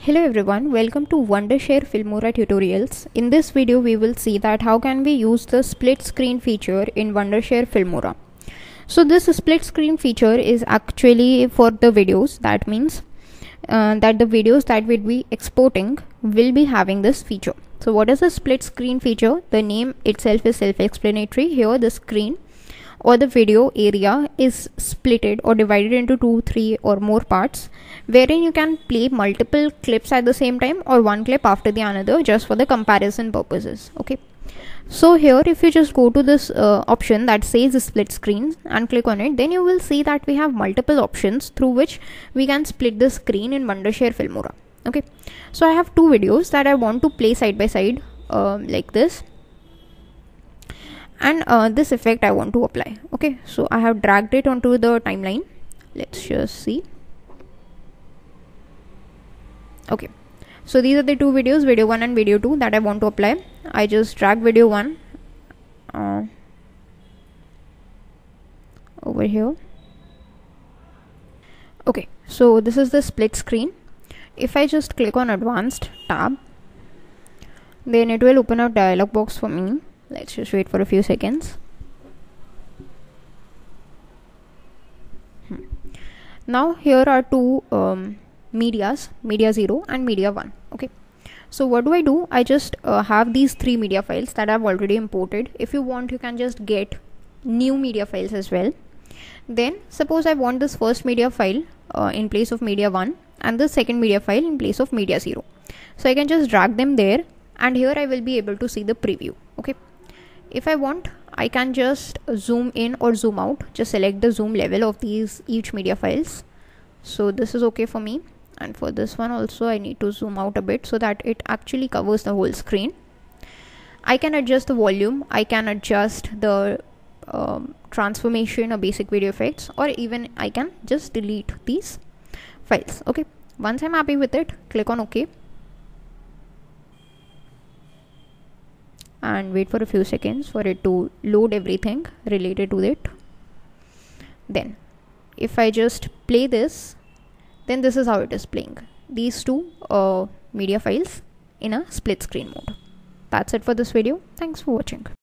Hello everyone, welcome to Wondershare Filmora tutorials. In this video we will see that how can we use the split screen feature in Wondershare Filmora. So this split screen feature is actually for the videos that means uh, that the videos that we'll be exporting will be having this feature. So what is a split screen feature? The name itself is self-explanatory. Here the screen or the video area is splitted or divided into two three or more parts wherein you can play multiple clips at the same time or one clip after the another just for the comparison purposes okay? So here if you just go to this uh, option that says split screen and click on it then you will see that we have multiple options through which we can split the screen in wondershare filmora okay? So i have two videos that i want to play side by side uh, like this and uh, this effect I want to apply okay? So I have dragged it onto the timeline. Let's just see. Okay. So these are the two videos video 1 and video 2 that I want to apply. I just drag video 1 uh, over here. Okay. So this is the split screen. If I just click on advanced tab then it will open a dialog box for me let's just wait for a few seconds. Hmm. now here are two um, medias media 0 and media 1 okay? So what do i do? I just uh, have these three media files that i've already imported. If you want you can just get new media files as well. Then suppose i want this first media file uh, in place of media 1 and the second media file in place of media 0 so i can just drag them there and here i will be able to see the preview okay if I want I can just zoom in or zoom out. Just select the zoom level of these each media files. So this is okay for me. And for this one also I need to zoom out a bit so that it actually covers the whole screen. I can adjust the volume. I can adjust the um, transformation or basic video effects or even I can just delete these files. Okay. Once I'm happy with it click on OK and wait for a few seconds for it to load everything related to it. Then if I just play this then this is how it is playing. These two uh, media files in a split screen mode. That's it for this video. Thanks for watching